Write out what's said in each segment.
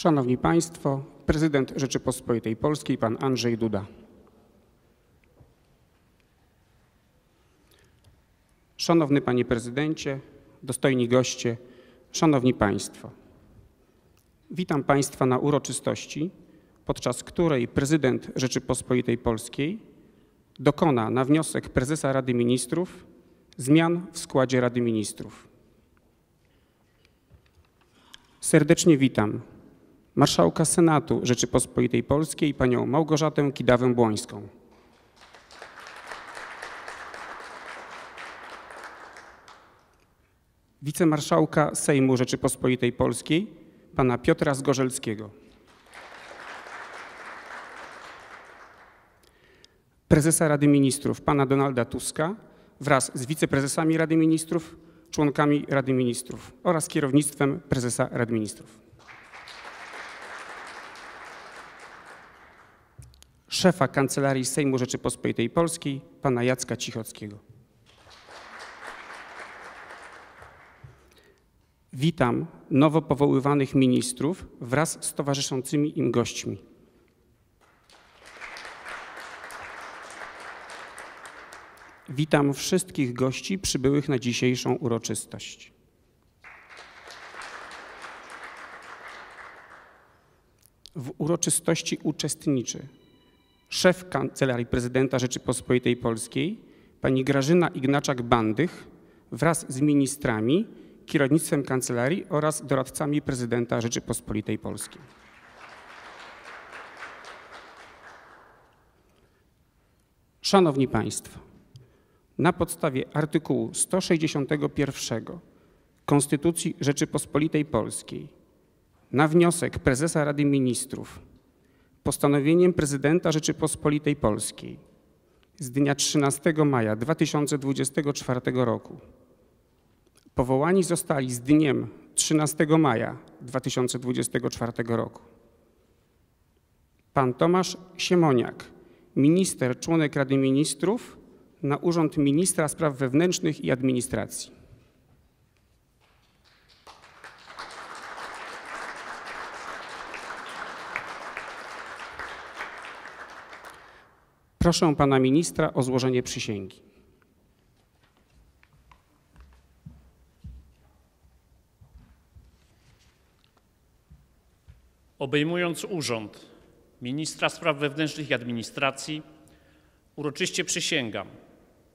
Szanowni Państwo, prezydent Rzeczypospolitej Polskiej, pan Andrzej Duda. Szanowny Panie Prezydencie, dostojni goście, Szanowni Państwo. Witam Państwa na uroczystości, podczas której prezydent Rzeczypospolitej Polskiej dokona na wniosek prezesa Rady Ministrów zmian w składzie Rady Ministrów. Serdecznie witam marszałka Senatu Rzeczypospolitej Polskiej panią Małgorzatę Kidawę-Błońską. Wicemarszałka Sejmu Rzeczypospolitej Polskiej pana Piotra Zgorzelskiego. Prezesa Rady Ministrów pana Donalda Tuska wraz z wiceprezesami Rady Ministrów, członkami Rady Ministrów oraz kierownictwem prezesa Rady Ministrów. Szefa Kancelarii Sejmu Rzeczypospolitej Polskiej pana Jacka Cichockiego. Witam nowo powoływanych ministrów wraz z towarzyszącymi im gośćmi. Witam wszystkich gości przybyłych na dzisiejszą uroczystość. W uroczystości uczestniczy szef Kancelarii Prezydenta Rzeczypospolitej Polskiej pani Grażyna Ignaczak-Bandych wraz z ministrami, kierownictwem kancelarii oraz doradcami prezydenta Rzeczypospolitej Polskiej. Szanowni Państwo, na podstawie artykułu 161 Konstytucji Rzeczypospolitej Polskiej na wniosek prezesa Rady Ministrów postanowieniem prezydenta Rzeczypospolitej Polskiej z dnia 13 maja 2024 roku powołani zostali z dniem 13 maja 2024 roku pan Tomasz Siemoniak, minister, członek Rady Ministrów na urząd ministra spraw wewnętrznych i administracji. Proszę pana ministra o złożenie przysięgi. Obejmując urząd ministra spraw wewnętrznych i administracji, uroczyście przysięgam,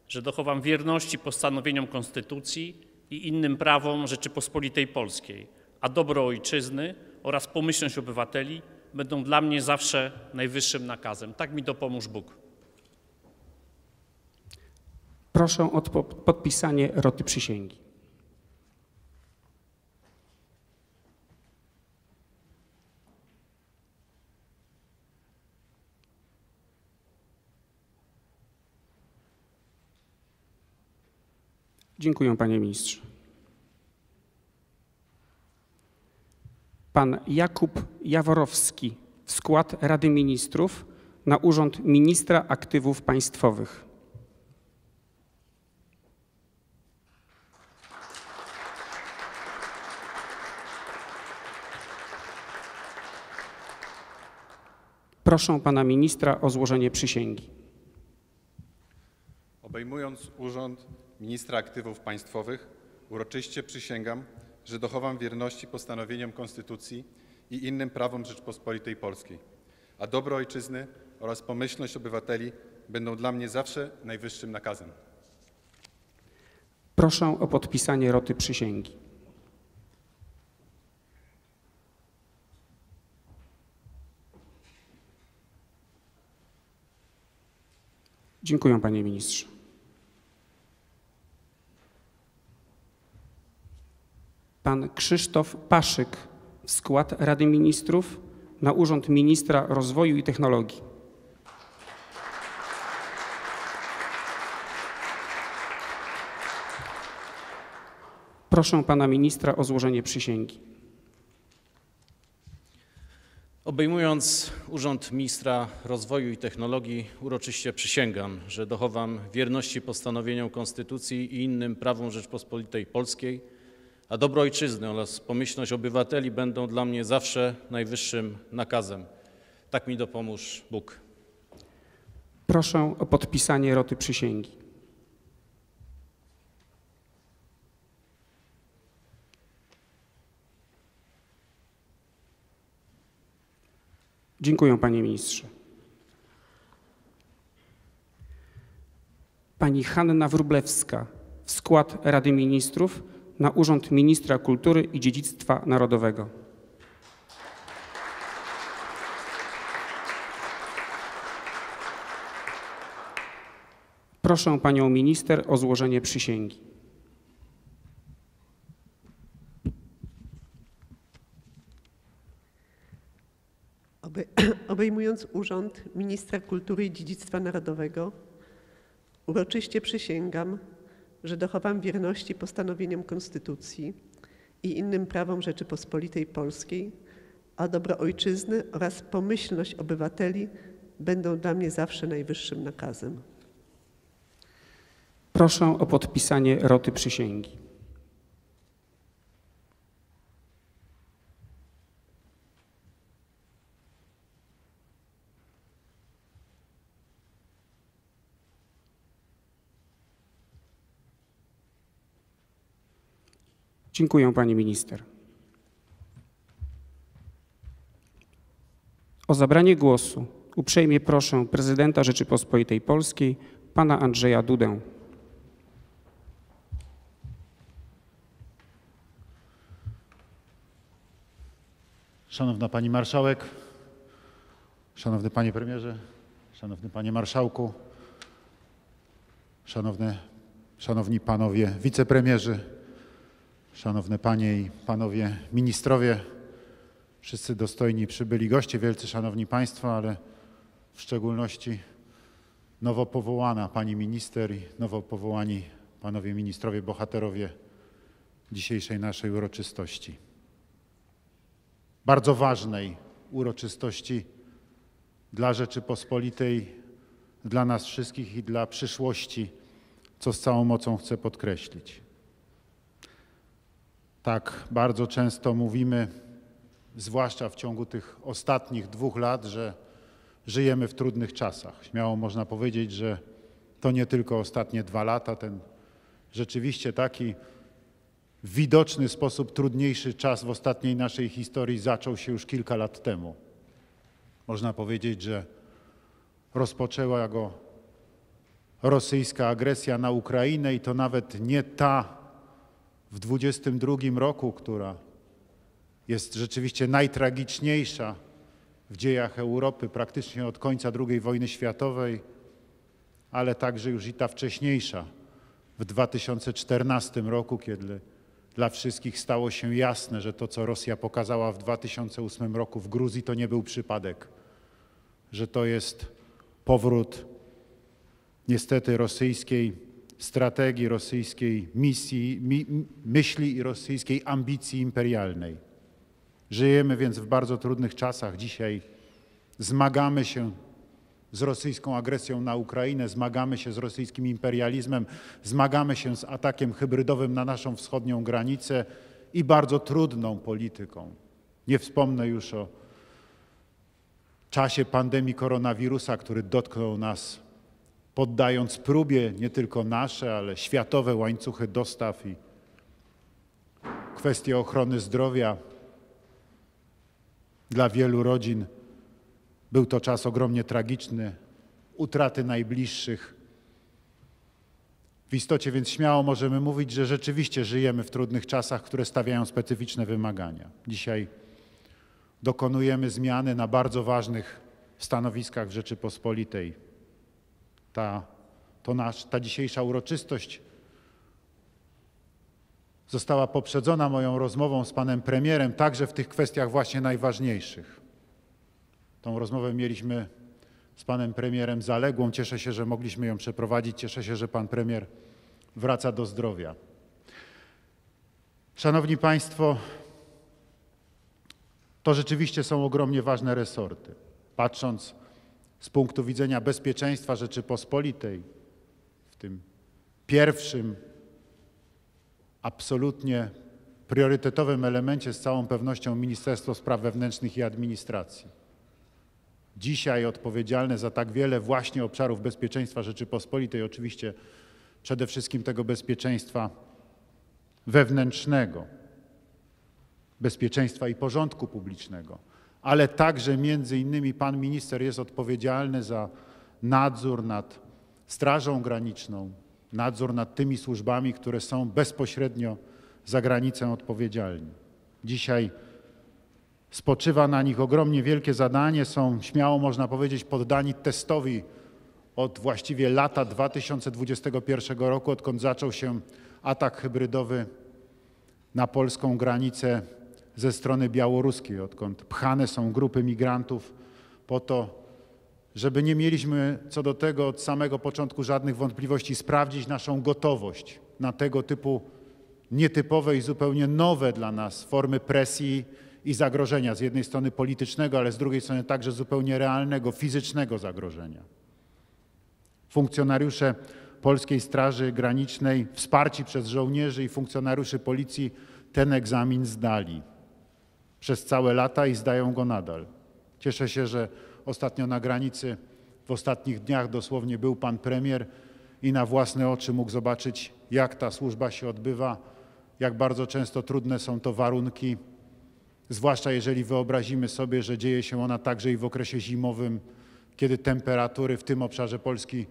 że dochowam wierności postanowieniom Konstytucji i innym prawom Rzeczypospolitej Polskiej, a dobro ojczyzny oraz pomyślność obywateli będą dla mnie zawsze najwyższym nakazem. Tak mi dopomóż Bóg. Proszę o po- podpisanie roty przysięgi. Dziękuję panie ministrze. Pan Jakub Jaworowski w skład Rady Ministrów na urząd ministra aktywów państwowych. Proszę pana ministra o złożenie przysięgi. Obejmując urząd ministra aktywów państwowych, uroczyście przysięgam, że dochowam wierności postanowieniom Konstytucji i innym prawom Rzeczpospolitej Polskiej, a dobro ojczyzny oraz pomyślność obywateli będą dla mnie zawsze najwyższym nakazem. Proszę o podpisanie roty przysięgi. Dziękuję panie ministrze. Pan Krzysztof Paszyk skład Rady Ministrów na urząd ministra rozwoju i technologii. Proszę pana ministra o złożenie przysięgi. Obejmując urząd ministra rozwoju i technologii, uroczyście przysięgam, że dochowam wierności postanowieniom Konstytucji i innym prawom Rzeczpospolitej Polskiej, a dobro ojczyzny oraz pomyślność obywateli będą dla mnie zawsze najwyższym nakazem. Tak mi dopomóż Bóg. Proszę o podpisanie roty przysięgi. Dziękuję, panie ministrze. Pani Hanna Wróblewska w skład Rady Ministrów na Urząd Ministra Kultury i Dziedzictwa Narodowego. Proszę panią minister o złożenie przysięgi. Obejmując urząd ministra kultury i dziedzictwa narodowego, uroczyście przysięgam, że dochowam wierności postanowieniom Konstytucji i innym prawom Rzeczypospolitej Polskiej, a dobro ojczyzny oraz pomyślność obywateli będą dla mnie zawsze najwyższym nakazem. Proszę o podpisanie roty przysięgi. Dziękuję pani minister. O zabranie głosu uprzejmie proszę prezydenta Rzeczypospolitej Polskiej, pana Andrzeja Dudę. Szanowna Pani Marszałek, Szanowny Panie Premierze, Szanowny Panie Marszałku, Szanowne, Szanowni Panowie Wicepremierzy, Szanowne Panie i Panowie Ministrowie, wszyscy dostojni przybyli goście, wielcy Szanowni Państwo, ale w szczególności nowo powołana Pani Minister i nowo powołani Panowie Ministrowie, bohaterowie dzisiejszej naszej uroczystości bardzo ważnej uroczystości dla Rzeczypospolitej, dla nas wszystkich i dla przyszłości, co z całą mocą chcę podkreślić. Tak bardzo często mówimy, zwłaszcza w ciągu tych ostatnich dwóch lat, że żyjemy w trudnych czasach. Śmiało można powiedzieć, że to nie tylko ostatnie dwa lata, ten rzeczywiście taki w widoczny sposób trudniejszy czas w ostatniej naszej historii zaczął się już kilka lat temu. Można powiedzieć, że rozpoczęła go rosyjska agresja na Ukrainę i to nawet nie ta w 22 roku, która jest rzeczywiście najtragiczniejsza w dziejach Europy praktycznie od końca II wojny światowej, ale także już i ta wcześniejsza w 2014 roku, kiedy dla wszystkich stało się jasne, że to, co Rosja pokazała w 2008 roku w Gruzji, to nie był przypadek, że to jest powrót niestety rosyjskiej strategii, rosyjskiej misji, mi, myśli i rosyjskiej ambicji imperialnej. Żyjemy więc w bardzo trudnych czasach. Dzisiaj zmagamy się z rosyjską agresją na Ukrainę, zmagamy się z rosyjskim imperializmem, zmagamy się z atakiem hybrydowym na naszą wschodnią granicę i bardzo trudną polityką. Nie wspomnę już o czasie pandemii koronawirusa, który dotknął nas, poddając próbie nie tylko nasze, ale światowe łańcuchy dostaw i kwestie ochrony zdrowia dla wielu rodzin był to czas ogromnie tragiczny, utraty najbliższych. W istocie więc śmiało możemy mówić, że rzeczywiście żyjemy w trudnych czasach, które stawiają specyficzne wymagania. Dzisiaj dokonujemy zmiany na bardzo ważnych stanowiskach w Rzeczypospolitej. Ta, to nasz, ta dzisiejsza uroczystość została poprzedzona moją rozmową z panem premierem, także w tych kwestiach właśnie najważniejszych. Tą rozmowę mieliśmy z panem premierem zaległą. Cieszę się, że mogliśmy ją przeprowadzić. Cieszę się, że pan premier wraca do zdrowia. Szanowni Państwo, to rzeczywiście są ogromnie ważne resorty. Patrząc z punktu widzenia bezpieczeństwa Rzeczypospolitej, w tym pierwszym absolutnie priorytetowym elemencie z całą pewnością Ministerstwo Spraw Wewnętrznych i Administracji. Dzisiaj odpowiedzialne za tak wiele właśnie obszarów bezpieczeństwa Rzeczypospolitej, oczywiście przede wszystkim tego bezpieczeństwa wewnętrznego, bezpieczeństwa i porządku publicznego, ale także między innymi pan minister jest odpowiedzialny za nadzór nad Strażą Graniczną, nadzór nad tymi służbami, które są bezpośrednio za granicą odpowiedzialni. Dzisiaj spoczywa na nich ogromnie wielkie zadanie, są śmiało można powiedzieć poddani testowi od właściwie lata 2021 roku, odkąd zaczął się atak hybrydowy na polską granicę ze strony białoruskiej, odkąd pchane są grupy migrantów po to, żeby nie mieliśmy co do tego od samego początku żadnych wątpliwości, sprawdzić naszą gotowość na tego typu nietypowe i zupełnie nowe dla nas formy presji i zagrożenia. Z jednej strony politycznego, ale z drugiej strony także zupełnie realnego, fizycznego zagrożenia. Funkcjonariusze Polskiej Straży Granicznej, wsparci przez żołnierzy i funkcjonariuszy policji, ten egzamin zdali przez całe lata i zdają go nadal. Cieszę się, że ostatnio na granicy, w ostatnich dniach dosłownie był pan premier i na własne oczy mógł zobaczyć, jak ta służba się odbywa, jak bardzo często trudne są to warunki, zwłaszcza jeżeli wyobrazimy sobie, że dzieje się ona także i w okresie zimowym, kiedy temperatury w tym obszarze Polski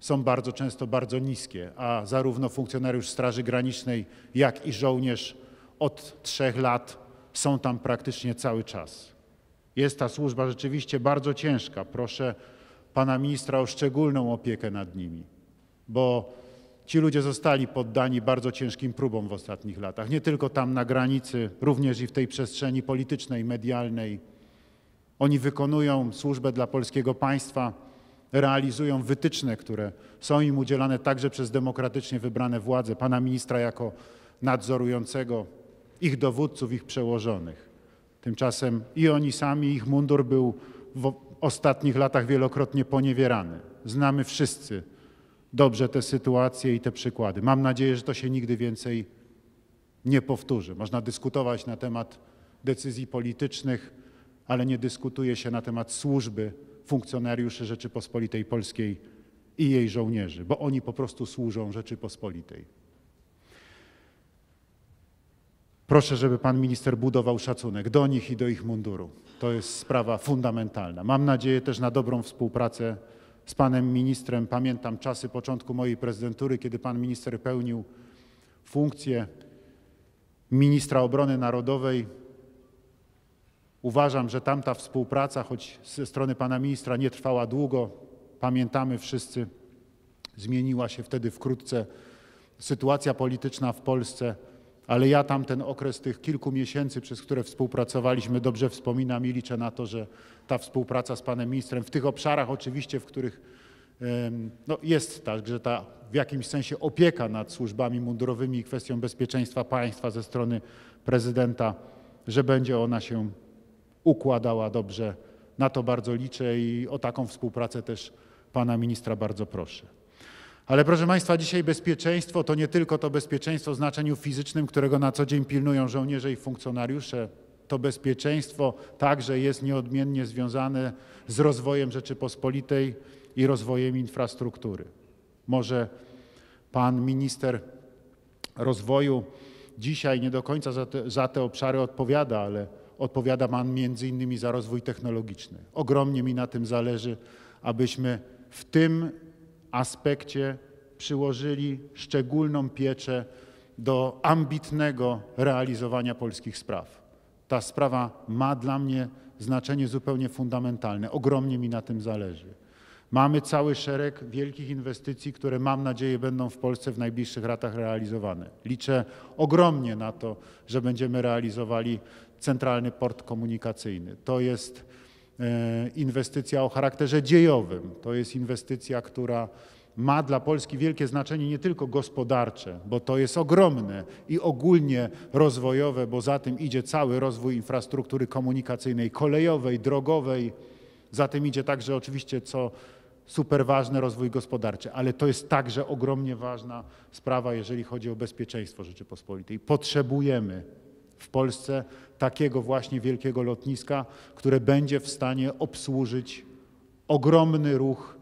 są bardzo często bardzo niskie, a zarówno funkcjonariusz Straży Granicznej, jak i żołnierz od trzech lat są tam praktycznie cały czas. Jest ta służba rzeczywiście bardzo ciężka. Proszę pana ministra o szczególną opiekę nad nimi, bo ci ludzie zostali poddani bardzo ciężkim próbom w ostatnich latach. Nie tylko tam na granicy, również i w tej przestrzeni politycznej, medialnej. Oni wykonują służbę dla polskiego państwa, realizują wytyczne, które są im udzielane także przez demokratycznie wybrane władze, pana ministra jako nadzorującego ich dowódców, ich przełożonych. Tymczasem i oni sami, ich mundur był w ostatnich latach wielokrotnie poniewierany. Znamy wszyscy dobrze te sytuacje i te przykłady. Mam nadzieję, że to się nigdy więcej nie powtórzy. Można dyskutować na temat decyzji politycznych, ale nie dyskutuje się na temat służby funkcjonariuszy Rzeczypospolitej Polskiej i jej żołnierzy, bo oni po prostu służą Rzeczypospolitej. Proszę, żeby pan minister budował szacunek do nich i do ich munduru. To jest sprawa fundamentalna. Mam nadzieję też na dobrą współpracę z panem ministrem. Pamiętam czasy początku mojej prezydentury, kiedy pan minister pełnił funkcję ministra obrony narodowej. Uważam, że tamta współpraca, choć ze strony pana ministra nie trwała długo, pamiętamy wszyscy, zmieniła się wtedy wkrótce sytuacja polityczna w Polsce ale ja tam ten okres tych kilku miesięcy, przez które współpracowaliśmy, dobrze wspominam i liczę na to, że ta współpraca z panem ministrem w tych obszarach oczywiście, w których no, jest także ta w jakimś sensie opieka nad służbami mundurowymi i kwestią bezpieczeństwa państwa ze strony prezydenta, że będzie ona się układała dobrze. Na to bardzo liczę i o taką współpracę też pana ministra bardzo proszę. Ale proszę Państwa, dzisiaj bezpieczeństwo to nie tylko to bezpieczeństwo w znaczeniu fizycznym, którego na co dzień pilnują żołnierze i funkcjonariusze. To bezpieczeństwo także jest nieodmiennie związane z rozwojem Rzeczypospolitej i rozwojem infrastruktury. Może pan minister rozwoju dzisiaj nie do końca za te, za te obszary odpowiada, ale odpowiada pan między innymi za rozwój technologiczny. Ogromnie mi na tym zależy, abyśmy w tym aspekcie przyłożyli szczególną pieczę do ambitnego realizowania polskich spraw. Ta sprawa ma dla mnie znaczenie zupełnie fundamentalne. Ogromnie mi na tym zależy. Mamy cały szereg wielkich inwestycji, które mam nadzieję będą w Polsce w najbliższych latach realizowane. Liczę ogromnie na to, że będziemy realizowali centralny port komunikacyjny. To jest inwestycja o charakterze dziejowym. To jest inwestycja, która ma dla Polski wielkie znaczenie nie tylko gospodarcze, bo to jest ogromne i ogólnie rozwojowe, bo za tym idzie cały rozwój infrastruktury komunikacyjnej, kolejowej, drogowej. Za tym idzie także oczywiście, co super ważny rozwój gospodarczy, ale to jest także ogromnie ważna sprawa, jeżeli chodzi o bezpieczeństwo Rzeczypospolitej. Potrzebujemy w Polsce takiego właśnie wielkiego lotniska, które będzie w stanie obsłużyć ogromny ruch,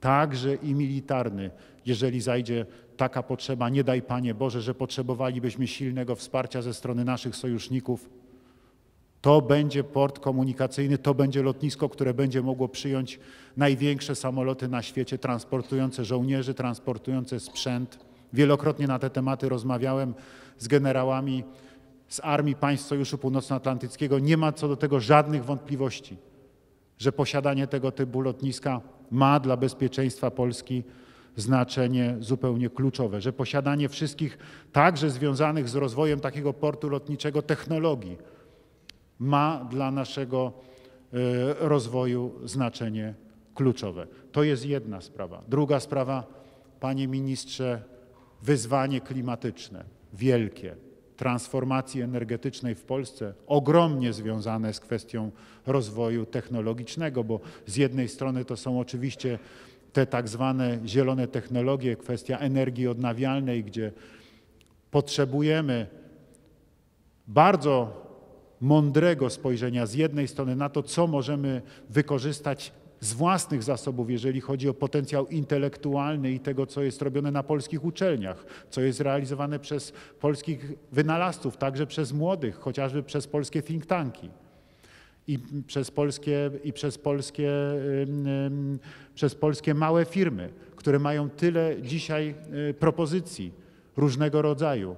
także i militarny, jeżeli zajdzie taka potrzeba. Nie daj Panie Boże, że potrzebowalibyśmy silnego wsparcia ze strony naszych sojuszników. To będzie port komunikacyjny, to będzie lotnisko, które będzie mogło przyjąć największe samoloty na świecie, transportujące żołnierzy, transportujące sprzęt. Wielokrotnie na te tematy rozmawiałem z generałami z armii państw Sojuszu Północnoatlantyckiego. Nie ma co do tego żadnych wątpliwości, że posiadanie tego typu lotniska ma dla bezpieczeństwa Polski znaczenie zupełnie kluczowe, że posiadanie wszystkich, także związanych z rozwojem takiego portu lotniczego, technologii ma dla naszego e, rozwoju znaczenie kluczowe. To jest jedna sprawa. Druga sprawa, panie ministrze, wyzwanie klimatyczne wielkie transformacji energetycznej w Polsce, ogromnie związane z kwestią rozwoju technologicznego, bo z jednej strony to są oczywiście te tak zwane zielone technologie, kwestia energii odnawialnej, gdzie potrzebujemy bardzo mądrego spojrzenia z jednej strony na to, co możemy wykorzystać z własnych zasobów, jeżeli chodzi o potencjał intelektualny i tego, co jest robione na polskich uczelniach, co jest realizowane przez polskich wynalazców, także przez młodych, chociażby przez polskie think tanki i przez polskie, i przez polskie, przez polskie małe firmy, które mają tyle dzisiaj y, propozycji różnego rodzaju.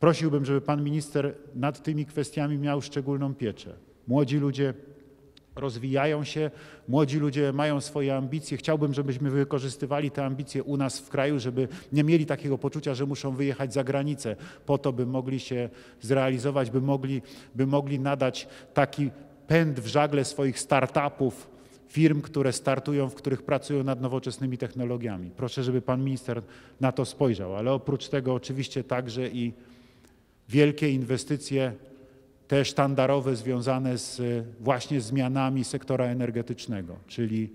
Prosiłbym, żeby pan minister nad tymi kwestiami miał szczególną pieczę. Młodzi ludzie rozwijają się, młodzi ludzie mają swoje ambicje. Chciałbym, żebyśmy wykorzystywali te ambicje u nas w kraju, żeby nie mieli takiego poczucia, że muszą wyjechać za granicę po to, by mogli się zrealizować, by mogli, by mogli nadać taki pęd w żagle swoich startupów, firm, które startują, w których pracują nad nowoczesnymi technologiami. Proszę, żeby pan minister na to spojrzał, ale oprócz tego oczywiście także i wielkie inwestycje te sztandarowe związane z właśnie zmianami sektora energetycznego, czyli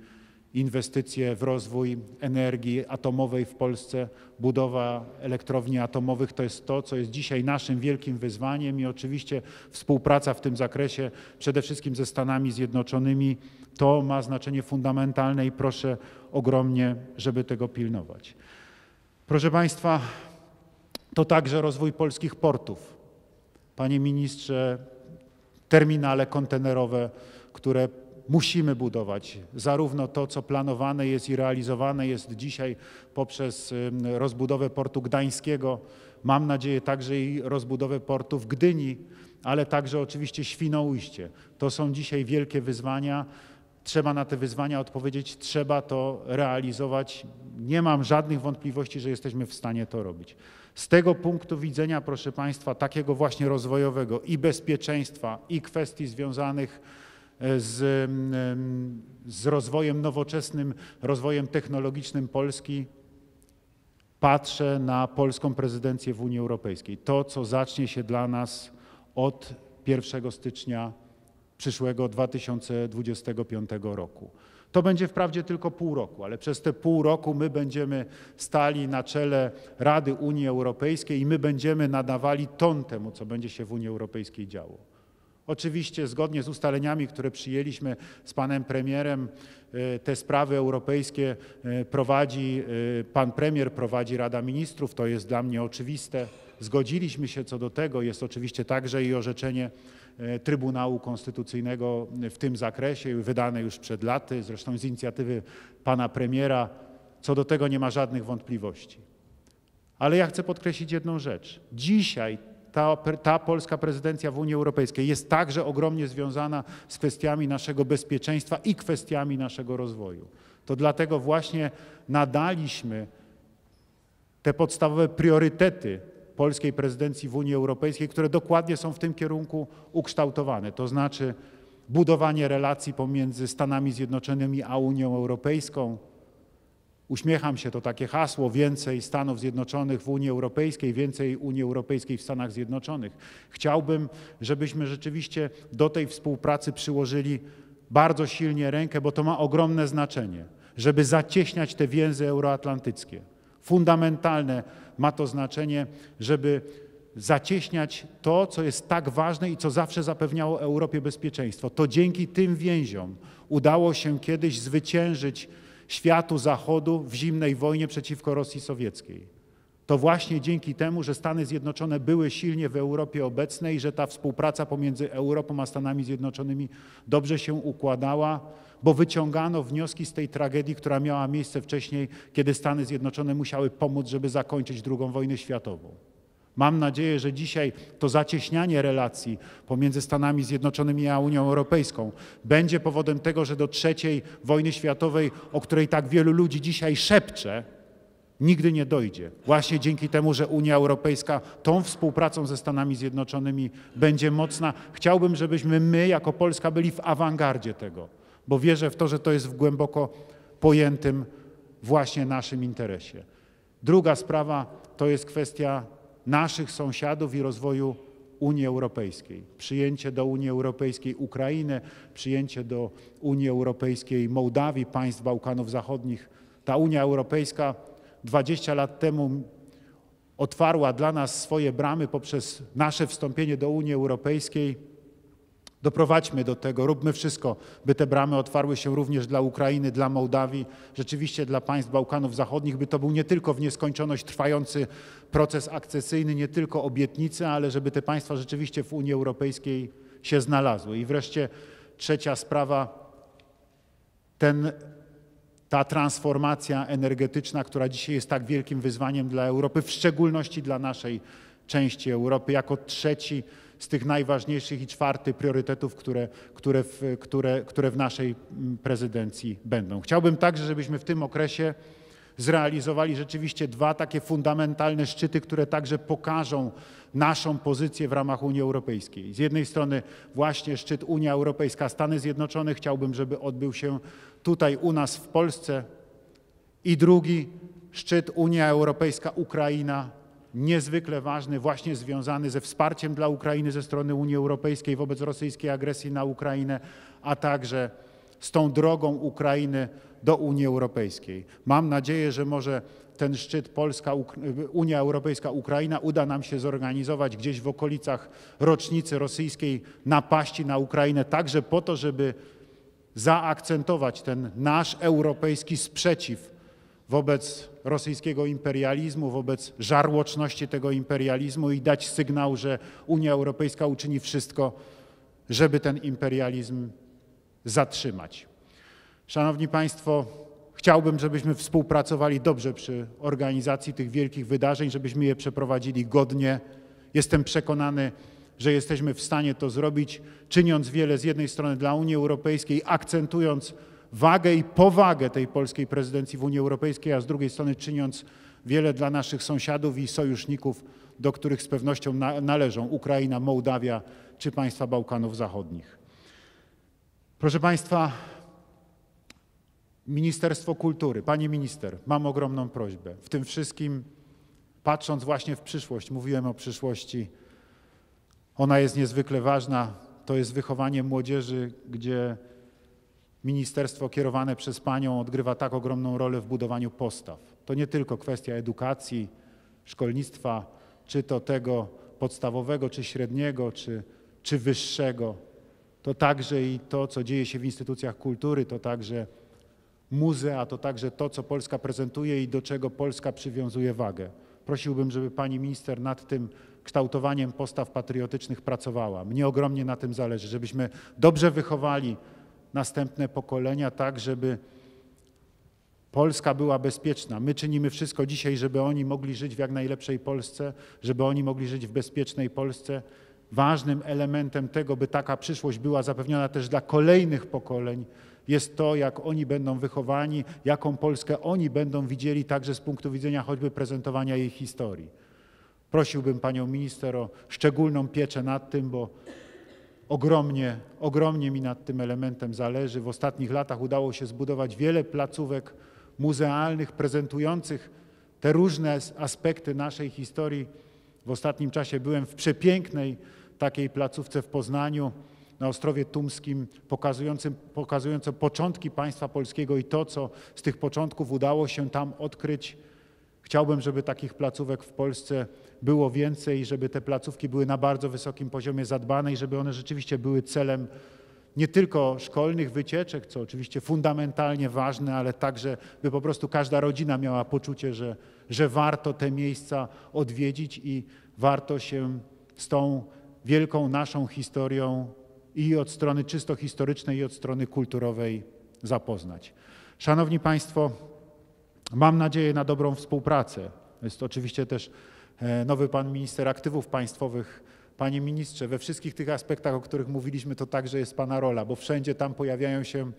inwestycje w rozwój energii atomowej w Polsce, budowa elektrowni atomowych to jest to, co jest dzisiaj naszym wielkim wyzwaniem i oczywiście współpraca w tym zakresie przede wszystkim ze Stanami Zjednoczonymi to ma znaczenie fundamentalne i proszę ogromnie, żeby tego pilnować. Proszę Państwa, to także rozwój polskich portów. Panie ministrze, terminale kontenerowe, które musimy budować. Zarówno to, co planowane jest i realizowane jest dzisiaj poprzez rozbudowę portu gdańskiego, mam nadzieję także i rozbudowę portu w Gdyni, ale także oczywiście Świnoujście. To są dzisiaj wielkie wyzwania. Trzeba na te wyzwania odpowiedzieć, trzeba to realizować. Nie mam żadnych wątpliwości, że jesteśmy w stanie to robić. Z tego punktu widzenia, proszę Państwa, takiego właśnie rozwojowego i bezpieczeństwa, i kwestii związanych e, z, z rozwojem nowoczesnym, rozwojem technologicznym Polski, patrzę na polską prezydencję w Unii Europejskiej. To, co zacznie się dla nas od 1 stycznia przyszłego 2025 roku. To będzie wprawdzie tylko pół roku, ale przez te pół roku my będziemy stali na czele Rady Unii Europejskiej i my będziemy nadawali ton temu, co będzie się w Unii Europejskiej działo. Oczywiście zgodnie z ustaleniami, które przyjęliśmy z panem premierem, e, te sprawy europejskie e, prowadzi e, pan premier, prowadzi Rada Ministrów, to jest dla mnie oczywiste. Zgodziliśmy się co do tego, jest oczywiście także i orzeczenie Trybunału Konstytucyjnego w tym zakresie, wydane już przed laty, zresztą z inicjatywy pana premiera. Co do tego nie ma żadnych wątpliwości. Ale ja chcę podkreślić jedną rzecz. Dzisiaj ta, ta, polska prezydencja w Unii Europejskiej jest także ogromnie związana z kwestiami naszego bezpieczeństwa i kwestiami naszego rozwoju. To dlatego właśnie nadaliśmy te podstawowe priorytety polskiej prezydencji w Unii Europejskiej, które dokładnie są w tym kierunku ukształtowane, to znaczy budowanie relacji pomiędzy Stanami Zjednoczonymi a Unią Europejską. Uśmiecham się, to takie hasło, więcej Stanów Zjednoczonych w Unii Europejskiej, więcej Unii Europejskiej w Stanach Zjednoczonych. Chciałbym, żebyśmy rzeczywiście do tej współpracy przyłożyli bardzo silnie rękę, bo to ma ogromne znaczenie, żeby zacieśniać te więzy euroatlantyckie fundamentalne ma to znaczenie, żeby zacieśniać to, co jest tak ważne i co zawsze zapewniało Europie bezpieczeństwo. To dzięki tym więziom udało się kiedyś zwyciężyć światu Zachodu w zimnej wojnie przeciwko Rosji Sowieckiej. To właśnie dzięki temu, że Stany Zjednoczone były silnie w Europie obecne i że ta współpraca pomiędzy Europą a Stanami Zjednoczonymi dobrze się układała, bo wyciągano wnioski z tej tragedii, która miała miejsce wcześniej, kiedy Stany Zjednoczone musiały pomóc, żeby zakończyć II wojnę światową. Mam nadzieję, że dzisiaj to zacieśnianie relacji pomiędzy Stanami Zjednoczonymi a Unią Europejską będzie powodem tego, że do trzeciej wojny światowej, o której tak wielu ludzi dzisiaj szepcze, nigdy nie dojdzie. Właśnie dzięki temu, że Unia Europejska tą współpracą ze Stanami Zjednoczonymi będzie mocna. Chciałbym, żebyśmy my jako Polska byli w awangardzie tego, bo wierzę w to, że to jest w głęboko pojętym właśnie naszym interesie. Druga sprawa to jest kwestia naszych sąsiadów i rozwoju Unii Europejskiej. Przyjęcie do Unii Europejskiej Ukrainy, przyjęcie do Unii Europejskiej Mołdawii, państw Bałkanów Zachodnich. Ta Unia Europejska 20 lat temu otwarła dla nas swoje bramy poprzez nasze wstąpienie do Unii Europejskiej. Doprowadźmy do tego, róbmy wszystko, by te bramy otwarły się również dla Ukrainy, dla Mołdawii, rzeczywiście dla państw Bałkanów Zachodnich, by to był nie tylko w nieskończoność trwający proces akcesyjny, nie tylko obietnice, ale żeby te państwa rzeczywiście w Unii Europejskiej się znalazły. I wreszcie trzecia sprawa, ten ta transformacja energetyczna, która dzisiaj jest tak wielkim wyzwaniem dla Europy, w szczególności dla naszej części Europy, jako trzeci z tych najważniejszych i czwarty priorytetów, które, które, w, które, które w naszej mm, prezydencji będą. Chciałbym także, żebyśmy w tym okresie zrealizowali rzeczywiście dwa takie fundamentalne szczyty, które także pokażą naszą pozycję w ramach Unii Europejskiej. Z jednej strony właśnie szczyt Unia Europejska Stany Zjednoczone chciałbym, żeby odbył się tutaj u nas w Polsce i drugi szczyt Unia Europejska Ukraina niezwykle ważny, właśnie związany ze wsparciem dla Ukrainy ze strony Unii Europejskiej wobec rosyjskiej agresji na Ukrainę, a także z tą drogą Ukrainy do Unii Europejskiej. Mam nadzieję, że może ten szczyt Polska, Unia Europejska, Ukraina uda nam się zorganizować gdzieś w okolicach rocznicy rosyjskiej napaści na Ukrainę, także po to, żeby zaakcentować ten nasz europejski sprzeciw wobec rosyjskiego imperializmu, wobec żarłoczności tego imperializmu i dać sygnał, że Unia Europejska uczyni wszystko, żeby ten imperializm zatrzymać. Szanowni Państwo, chciałbym, żebyśmy współpracowali dobrze przy organizacji tych wielkich wydarzeń, żebyśmy je przeprowadzili godnie. Jestem przekonany, że jesteśmy w stanie to zrobić, czyniąc wiele z jednej strony dla Unii Europejskiej, akcentując wagę i powagę tej polskiej prezydencji w Unii Europejskiej, a z drugiej strony czyniąc wiele dla naszych sąsiadów i sojuszników, do których z pewnością na, należą Ukraina, Mołdawia czy państwa Bałkanów Zachodnich. Proszę Państwa, Ministerstwo Kultury, Pani Minister, mam ogromną prośbę. W tym wszystkim, patrząc właśnie w przyszłość, mówiłem o przyszłości, ona jest niezwykle ważna. To jest wychowanie młodzieży, gdzie ministerstwo kierowane przez Panią odgrywa tak ogromną rolę w budowaniu postaw. To nie tylko kwestia edukacji, szkolnictwa, czy to tego podstawowego, czy średniego, czy, czy wyższego. To także i to, co dzieje się w instytucjach kultury, to także muzea, to także to, co Polska prezentuje i do czego Polska przywiązuje wagę. Prosiłbym, żeby pani minister nad tym kształtowaniem postaw patriotycznych pracowała. Mnie ogromnie na tym zależy, żebyśmy dobrze wychowali następne pokolenia, tak żeby Polska była bezpieczna. My czynimy wszystko dzisiaj, żeby oni mogli żyć w jak najlepszej Polsce, żeby oni mogli żyć w bezpiecznej Polsce. Ważnym elementem tego, by taka przyszłość była zapewniona też dla kolejnych pokoleń, jest to, jak oni będą wychowani, jaką Polskę oni będą widzieli także z punktu widzenia choćby prezentowania jej historii. Prosiłbym panią minister o szczególną pieczę nad tym, bo ogromnie, ogromnie mi nad tym elementem zależy. W ostatnich latach udało się zbudować wiele placówek muzealnych prezentujących te różne aspekty naszej historii. W ostatnim czasie byłem w przepięknej takiej placówce w Poznaniu, na Ostrowie Tumskim, pokazującym, pokazującym początki państwa polskiego i to, co z tych początków udało się tam odkryć. Chciałbym, żeby takich placówek w Polsce było więcej, żeby te placówki były na bardzo wysokim poziomie zadbane i żeby one rzeczywiście były celem nie tylko szkolnych wycieczek, co oczywiście fundamentalnie ważne, ale także, by po prostu każda rodzina miała poczucie, że, że warto te miejsca odwiedzić i warto się z tą wielką naszą historią i od strony czysto historycznej, i od strony kulturowej zapoznać. Szanowni Państwo, mam nadzieję na dobrą współpracę. Jest oczywiście też nowy pan minister aktywów państwowych. Panie ministrze, we wszystkich tych aspektach, o których mówiliśmy, to także jest pana rola, bo wszędzie tam pojawiają się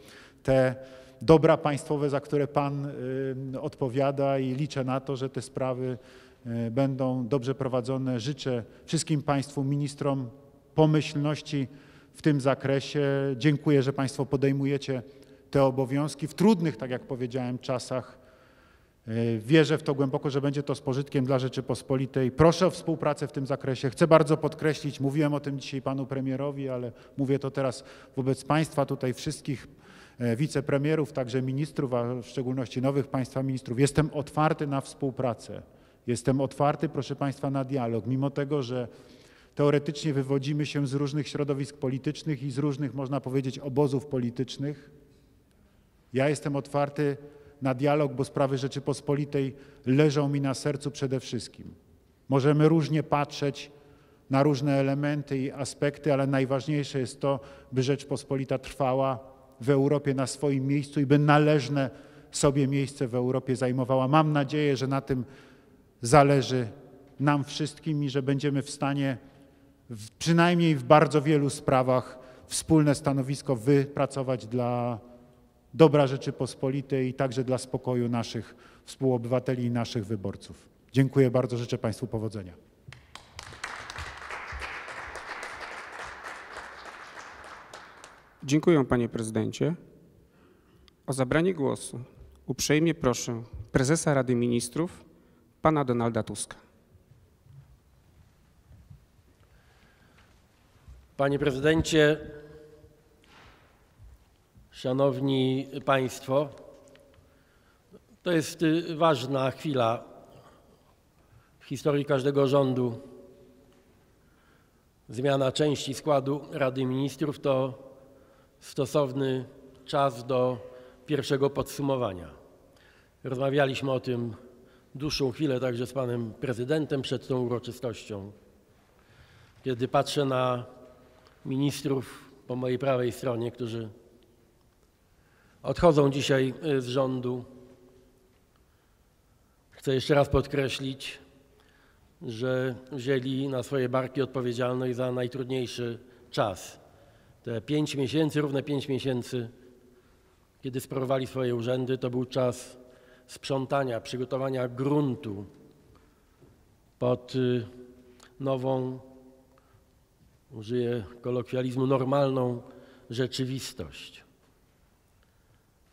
te dobra państwowe, za które pan y, odpowiada i liczę na to, że te sprawy y, będą dobrze prowadzone. Życzę wszystkim państwu ministrom pomyślności w tym zakresie. Dziękuję, że państwo podejmujecie te obowiązki w trudnych, tak jak powiedziałem, czasach. E, Wierzę w to głęboko, że będzie to z pożytkiem dla Rzeczypospolitej. Proszę o współpracę w tym zakresie. Chcę bardzo podkreślić, mówiłem o tym dzisiaj panu premierowi, ale mówię to teraz wobec państwa tutaj wszystkich e, wicepremierów, także ministrów, a w szczególności nowych państwa ministrów. Jestem otwarty na współpracę. Jestem otwarty, proszę państwa, na dialog, mimo tego, że teoretycznie wywodzimy się z różnych środowisk politycznych i z różnych, można powiedzieć, obozów politycznych. Ja jestem otwarty na dialog, bo sprawy Rzeczypospolitej leżą mi na sercu przede wszystkim. Możemy różnie patrzeć na różne elementy i aspekty, ale najważniejsze jest to, by Rzeczpospolita trwała w Europie na swoim miejscu i by należne sobie miejsce w Europie zajmowała. Mam nadzieję, że na tym zależy nam wszystkim i że będziemy w stanie w, przynajmniej w bardzo wielu sprawach wspólne stanowisko wypracować dla dobra Rzeczypospolitej i także dla spokoju naszych współobywateli i naszych wyborców. Dziękuję bardzo, życzę Państwu powodzenia. Dziękuję panie prezydencie. O zabranie głosu uprzejmie proszę prezesa Rady Ministrów, pana Donalda Tuska. Panie prezydencie, szanowni państwo, to jest y, ważna chwila w historii każdego rządu. Zmiana części składu Rady Ministrów to stosowny czas do pierwszego podsumowania. Rozmawialiśmy o tym dłuższą chwilę także z panem prezydentem przed tą uroczystością. Kiedy patrzę na ministrów po mojej prawej stronie, którzy odchodzą dzisiaj y, z rządu, chcę jeszcze raz podkreślić, że wzięli na swoje barki odpowiedzialność za najtrudniejszy czas. Te pięć miesięcy, równe pięć miesięcy, kiedy sprawowali swoje urzędy, to był czas sprzątania, przygotowania gruntu pod y, nową, użyję kolokwializmu, normalną rzeczywistość.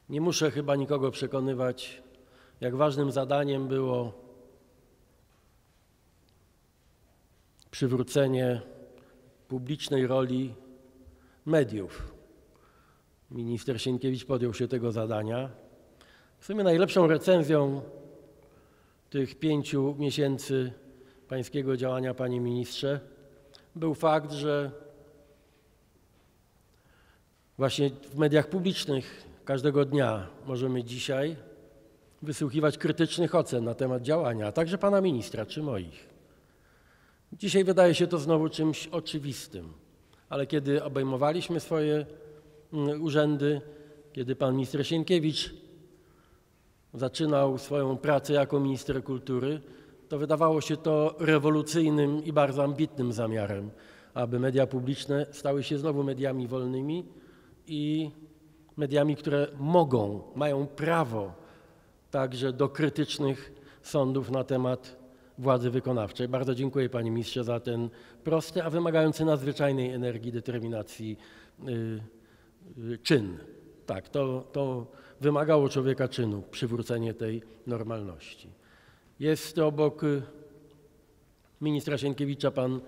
Nie muszę chyba nikogo przekonywać, jak ważnym zadaniem było przywrócenie publicznej roli mediów. Minister Sienkiewicz podjął się tego zadania. W sumie najlepszą recenzją tych pięciu miesięcy pańskiego działania, panie ministrze, był fakt, że właśnie w mediach publicznych każdego dnia możemy dzisiaj wysłuchiwać krytycznych ocen na temat działania, a także pana ministra czy moich. Dzisiaj wydaje się to znowu czymś oczywistym, ale kiedy obejmowaliśmy swoje mm, urzędy, kiedy pan minister Sienkiewicz zaczynał swoją pracę jako minister kultury, to wydawało się to rewolucyjnym i bardzo ambitnym zamiarem, aby media publiczne stały się znowu mediami wolnymi i mediami, które mogą, mają prawo także do krytycznych sądów na temat władzy wykonawczej. Bardzo dziękuję panie ministrze za ten prosty, a wymagający nadzwyczajnej energii, determinacji y, y, czyn. Tak, to, to wymagało człowieka czynu, przywrócenie tej normalności. Jest obok y, ministra Sienkiewicza pan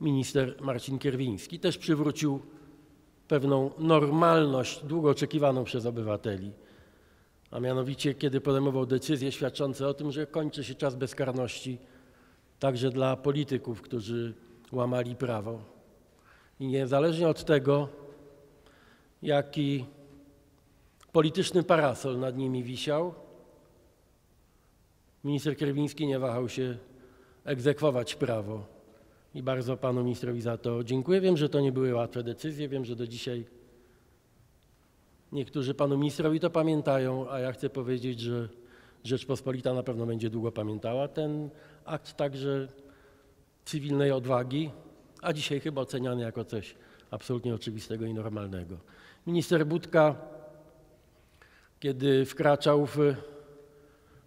minister Marcin Kierwiński. Też przywrócił pewną normalność długo oczekiwaną przez obywateli. a mianowicie kiedy podejmował decyzje świadczące o tym, że kończy się czas bezkarności także dla polityków, którzy łamali prawo. I niezależnie od tego, jaki polityczny parasol nad nimi wisiał, minister Kierwiński nie wahał się egzekwować prawo. I bardzo panu ministrowi za to dziękuję. Wiem, że to nie były łatwe decyzje, wiem, że do dzisiaj niektórzy panu ministrowi to pamiętają, a ja chcę powiedzieć, że Rzeczpospolita na pewno będzie długo pamiętała ten akt także cywilnej odwagi, a dzisiaj chyba oceniany jako coś absolutnie oczywistego i normalnego. Minister Budka, kiedy wkraczał w,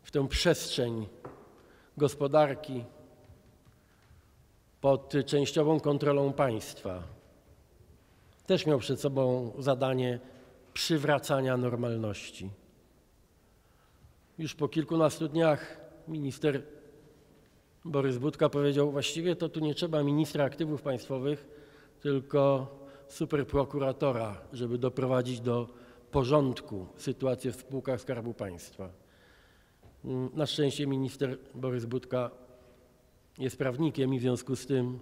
w tę przestrzeń gospodarki pod częściową kontrolą państwa, też miał przed sobą zadanie przywracania normalności. Już po kilkunastu dniach minister Borys Budka powiedział, właściwie to tu nie trzeba ministra aktywów państwowych, tylko superprokuratora, żeby doprowadzić do porządku sytuację w spółkach Skarbu Państwa. Mm, Na szczęście minister Borys Budka jest prawnikiem i w związku z tym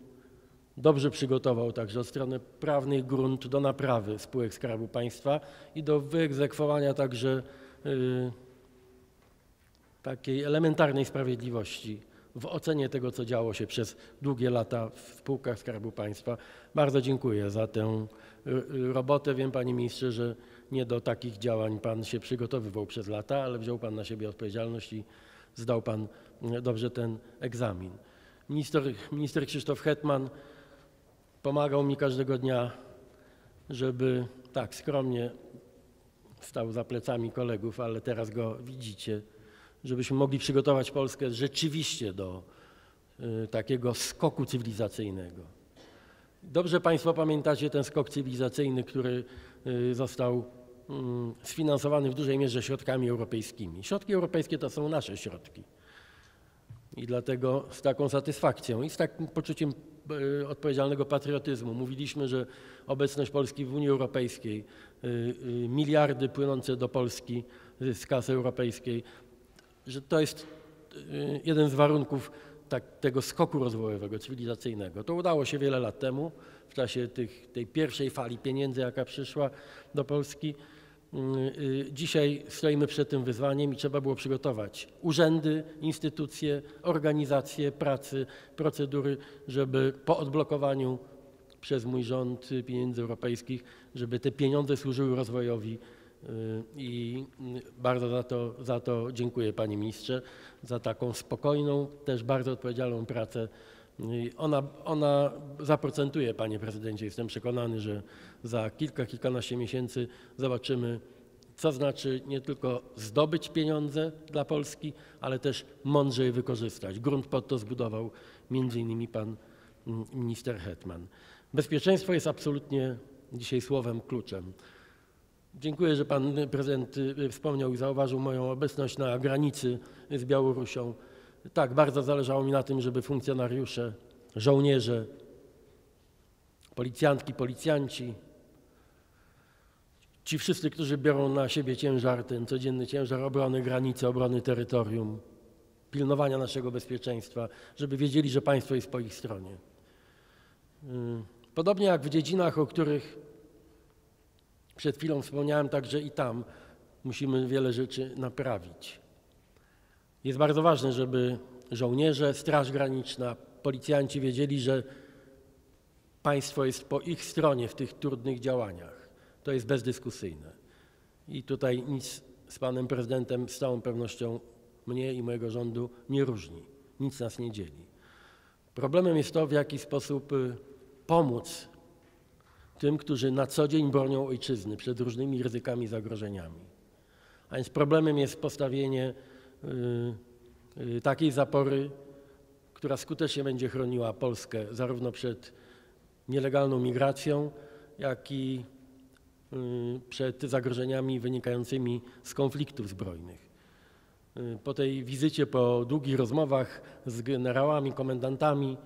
dobrze przygotował także od strony prawnej grunt do naprawy spółek Skarbu Państwa i do wyegzekwowania także y, takiej elementarnej sprawiedliwości w ocenie tego, co działo się przez długie lata w spółkach Skarbu Państwa. Bardzo dziękuję za tę y, y, robotę. Wiem, panie ministrze, że nie do takich działań pan się przygotowywał przez lata, ale wziął pan na siebie odpowiedzialność i zdał pan y, dobrze ten egzamin. Minister, minister Krzysztof Hetman pomagał mi każdego dnia, żeby tak skromnie stał za plecami kolegów, ale teraz go widzicie, żebyśmy mogli przygotować Polskę rzeczywiście do y, takiego skoku cywilizacyjnego. Dobrze Państwo pamiętacie ten skok cywilizacyjny, który y, został mm, sfinansowany w dużej mierze środkami europejskimi. Środki europejskie to są nasze środki. I dlatego z taką satysfakcją i z takim poczuciem e, odpowiedzialnego patriotyzmu mówiliśmy, że obecność Polski w Unii Europejskiej, y, y, miliardy płynące do Polski z kasy europejskiej, że to jest jeden z warunków tak, tego skoku rozwojowego, cywilizacyjnego. To udało się wiele lat temu, w czasie tych, tej pierwszej fali pieniędzy, jaka przyszła do Polski. Y, Dzisiaj stoimy przed tym wyzwaniem i trzeba było przygotować urzędy, instytucje, organizacje pracy, procedury, żeby po odblokowaniu przez mój rząd y, pieniędzy europejskich, żeby te pieniądze służyły rozwojowi y, i y, bardzo za to, za to dziękuję panie ministrze, za taką spokojną, też bardzo odpowiedzialną pracę. Ona, ona zaprocentuje, panie prezydencie, jestem przekonany, że za kilka, kilkanaście miesięcy zobaczymy, co znaczy nie tylko zdobyć pieniądze dla Polski, ale też mądrze je wykorzystać. Grunt pod to zbudował między innymi pan mm, minister Hetman. Bezpieczeństwo jest absolutnie dzisiaj słowem kluczem. Dziękuję, że pan prezydent y, wspomniał i zauważył moją obecność na granicy z Białorusią. Tak, bardzo zależało mi na tym, żeby funkcjonariusze, żołnierze, policjantki, policjanci, ci wszyscy, którzy biorą na siebie ciężar, ten codzienny ciężar obrony granicy, obrony terytorium, pilnowania naszego bezpieczeństwa, żeby wiedzieli, że państwo jest po ich stronie. Y, Podobnie jak w dziedzinach, o których przed chwilą wspomniałem, także i tam musimy wiele rzeczy naprawić. Jest bardzo ważne, żeby żołnierze, Straż Graniczna, policjanci wiedzieli, że państwo jest po ich stronie w tych trudnych działaniach. To jest bezdyskusyjne. I tutaj nic z panem prezydentem z całą pewnością mnie i mojego rządu nie różni. Nic nas nie dzieli. Problemem jest to, w jaki sposób y, pomóc tym, którzy na co dzień bronią ojczyzny przed różnymi ryzykami i zagrożeniami. A więc problemem jest postawienie y, takiej zapory, która skutecznie będzie chroniła Polskę zarówno przed nielegalną migracją, jak i y, przed zagrożeniami wynikającymi z konfliktów zbrojnych. Y, Po tej wizycie, po długich rozmowach z generałami, komendantami,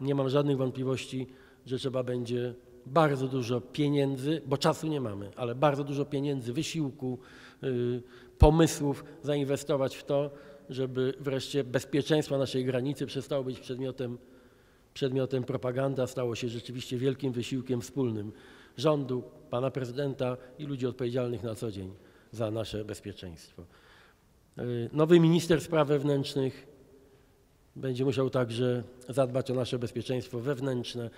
nie mam żadnych wątpliwości, że trzeba będzie bardzo dużo pieniędzy, bo czasu nie mamy, ale bardzo dużo pieniędzy, wysiłku, y, pomysłów zainwestować w to, żeby wreszcie bezpieczeństwo naszej granicy przestało być przedmiotem, przedmiotem propagandy, a stało się rzeczywiście wielkim wysiłkiem wspólnym rządu, pana prezydenta i ludzi odpowiedzialnych na co dzień za nasze bezpieczeństwo. Y, Nowy minister spraw wewnętrznych będzie musiał także zadbać o nasze bezpieczeństwo wewnętrzne.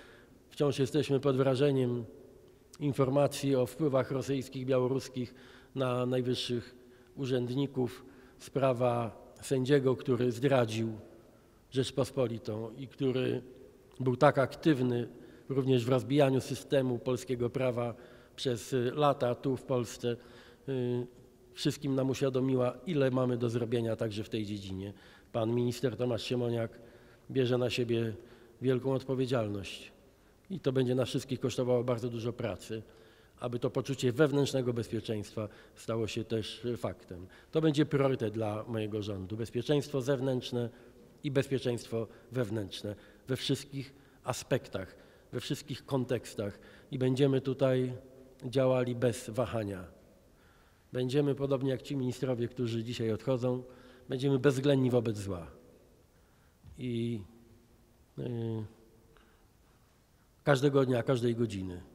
Wciąż jesteśmy pod wrażeniem informacji o wpływach rosyjskich, białoruskich na najwyższych urzędników. Sprawa sędziego, który zdradził Rzeczpospolitą i który był tak aktywny również w rozbijaniu systemu polskiego prawa przez lata tu w Polsce, y, wszystkim nam uświadomiła, ile mamy do zrobienia także w tej dziedzinie. Pan minister Tomasz Siemoniak bierze na siebie wielką odpowiedzialność i to będzie nas wszystkich kosztowało bardzo dużo pracy, aby to poczucie wewnętrznego bezpieczeństwa stało się też faktem. To będzie priorytet dla mojego rządu. Bezpieczeństwo zewnętrzne i bezpieczeństwo wewnętrzne we wszystkich aspektach, we wszystkich kontekstach i będziemy tutaj działali bez wahania. Będziemy, podobnie jak ci ministrowie, którzy dzisiaj odchodzą, będziemy bezwzględni wobec zła. I y, każdego dnia, każdej godziny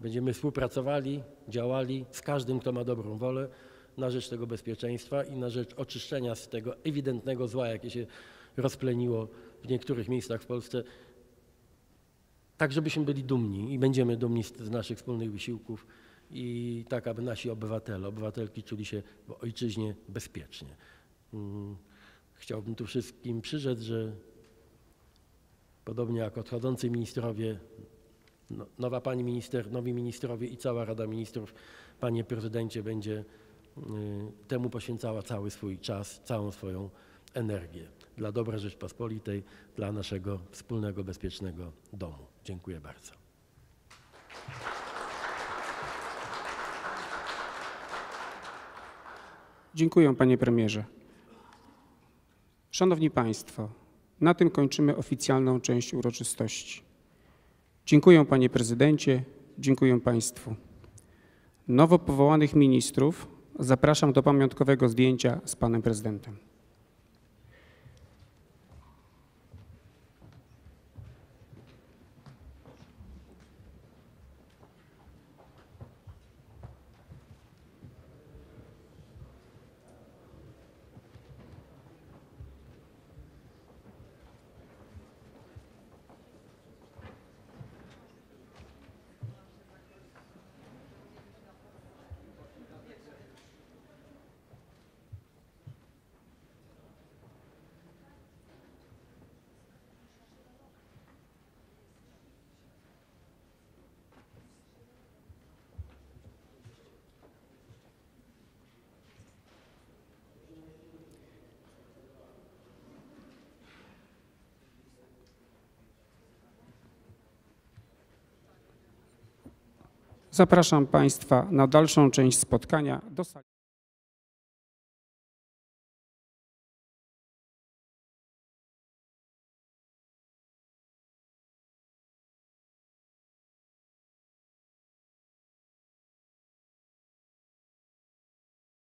będziemy współpracowali, działali z każdym, kto ma dobrą wolę na rzecz tego bezpieczeństwa i na rzecz oczyszczenia z tego ewidentnego zła, jakie się rozpleniło w niektórych miejscach w Polsce, tak żebyśmy byli dumni i będziemy dumni z, naszych wspólnych wysiłków i tak, aby nasi obywatele, obywatelki czuli się w ojczyźnie bezpiecznie. Mm, Chciałbym tu wszystkim przyrzec, że podobnie jak odchodzący ministrowie, nowa pani minister, nowi ministrowie i cała Rada Ministrów, panie prezydencie, będzie y, temu poświęcała cały swój czas, całą swoją energię dla dobra Rzeczpospolitej, dla naszego wspólnego, bezpiecznego domu. Dziękuję bardzo. Dziękuję, panie premierze. Szanowni Państwo, na tym kończymy oficjalną część uroczystości. Dziękuję, panie prezydencie, dziękuję państwu. Nowo powołanych ministrów zapraszam do pamiątkowego zdjęcia z panem prezydentem. Zapraszam państwa na dalszą część spotkania do sali.